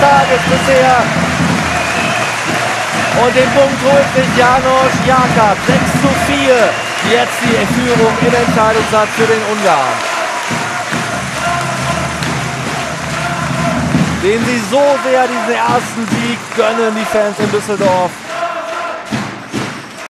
Tages bisher. Und den Punkt holt sich Janos Jakab. 6 zu 4. Jetzt die Führung im Entscheidungssatz für den Ungarn. Den sie so sehr diesen ersten Sieg gönnen, die Fans in Düsseldorf.